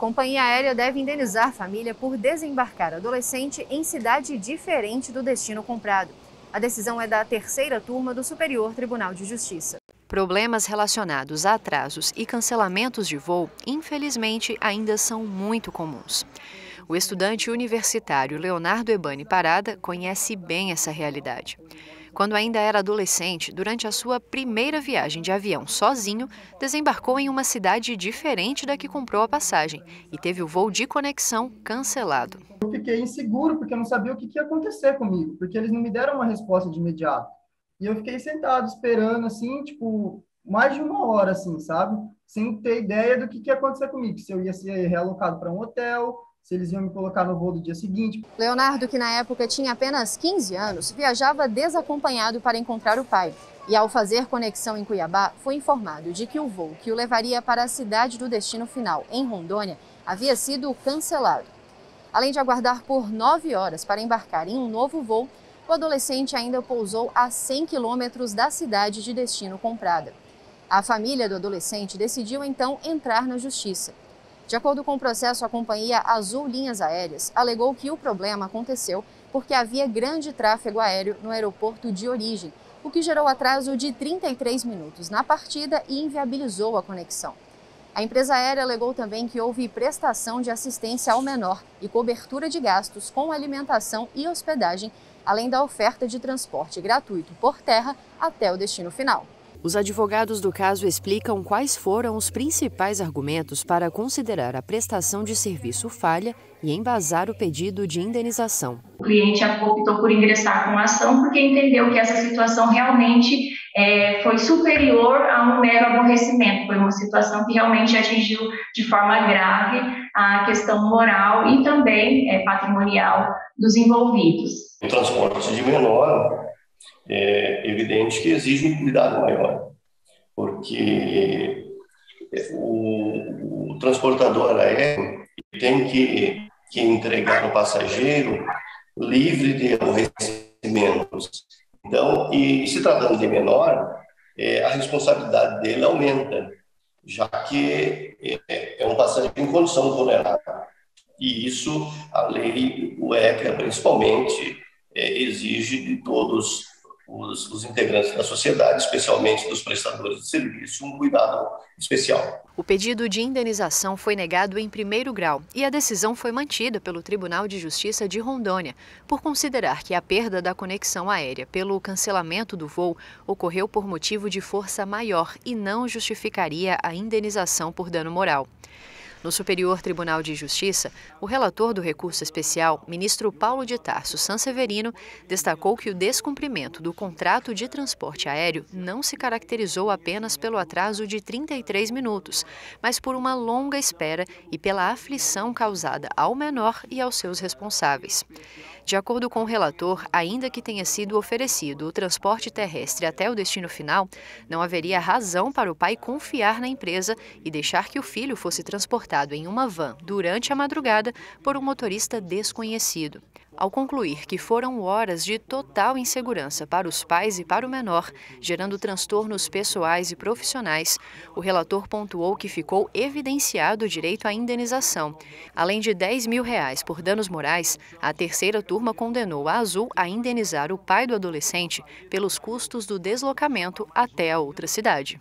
Companhia aérea deve indenizar a família por desembarcar adolescente em cidade diferente do destino comprado. A decisão é da terceira turma do Superior Tribunal de Justiça. Problemas relacionados a atrasos e cancelamentos de voo, infelizmente, ainda são muito comuns. O estudante universitário Leonardo Ebani Parada conhece bem essa realidade. Quando ainda era adolescente, durante a sua primeira viagem de avião sozinho, desembarcou em uma cidade diferente da que comprou a passagem e teve o voo de conexão cancelado. Eu fiquei inseguro porque eu não sabia o que ia acontecer comigo, porque eles não me deram uma resposta de imediato. E eu fiquei sentado esperando assim, tipo, mais de uma hora assim, sabe? Sem ter ideia do que ia acontecer comigo, se eu ia ser realocado para um hotel, se eles iam me colocar no voo do dia seguinte. Leonardo, que na época tinha apenas 15 anos, viajava desacompanhado para encontrar o pai. E ao fazer conexão em Cuiabá, foi informado de que o voo que o levaria para a cidade do destino final, em Rondônia, havia sido cancelado. Além de aguardar por nove horas para embarcar em um novo voo, o adolescente ainda pousou a 100 quilômetros da cidade de destino comprada. A família do adolescente decidiu então entrar na justiça. De acordo com o processo, a companhia Azul Linhas Aéreas alegou que o problema aconteceu porque havia grande tráfego aéreo no aeroporto de origem, o que gerou atraso de 33 minutos na partida e inviabilizou a conexão. A empresa aérea alegou também que houve prestação de assistência ao menor e cobertura de gastos com alimentação e hospedagem, além da oferta de transporte gratuito por terra até o destino final. Os advogados do caso explicam quais foram os principais argumentos para considerar a prestação de serviço falha e embasar o pedido de indenização. O cliente optou por ingressar com a ação porque entendeu que essa situação realmente é, foi superior a um mero aborrecimento, foi uma situação que realmente atingiu de forma grave a questão moral e também é, patrimonial dos envolvidos. O transporte de menor é evidente que exige um cuidado maior, porque o, o transportador aéreo tem que, que entregar o passageiro livre de aborrecimentos. Então, e se tratando de menor, é, a responsabilidade dele aumenta, já que é, é um passageiro em condição vulnerável. E isso a lei, o ECA principalmente, é, exige de todos os, os, integrantes da sociedade, especialmente dos prestadores de serviço, um cuidado especial. O pedido de indenização foi negado em primeiro grau e a decisão foi mantida pelo Tribunal de Justiça de Rondônia, por considerar que a perda da conexão aérea pelo cancelamento do voo ocorreu por motivo de força maior e não justificaria a indenização por dano moral. No Superior Tribunal de Justiça, o relator do recurso especial, ministro Paulo de Tarso Sanseverino, destacou que o descumprimento do contrato de transporte aéreo não se caracterizou apenas pelo atraso de 33 minutos, mas por uma longa espera e pela aflição causada ao menor e aos seus responsáveis. De acordo com o relator, ainda que tenha sido oferecido o transporte terrestre até o destino final, não haveria razão para o pai confiar na empresa e deixar que o filho fosse transportado em uma van durante a madrugada por um motorista desconhecido ao concluir que foram horas de total insegurança para os pais e para o menor, gerando transtornos pessoais e profissionais, o relator pontuou que ficou evidenciado o direito à indenização. Além de 10 mil reais por danos morais, a terceira turma condenou a Azul a indenizar o pai do adolescente pelos custos do deslocamento até a outra cidade.